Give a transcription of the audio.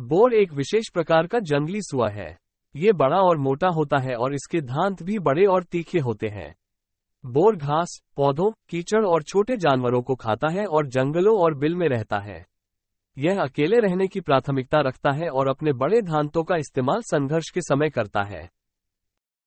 Bore एक विशेष प्रकार का जंगली सुआ है। ये बड़ा और मोटा होता है और इसके दांत भी बड़े और तीखे होते हैं। बोर घास, पौधों, कीचड़ और छोटे जानवरों को खाता है और जंगलों और बिल में रहता है। यह अकेले रहने की प्राथमिकता रखता है और अपने बड़े धांतों का इस्तेमाल संघर्ष के समय करता है।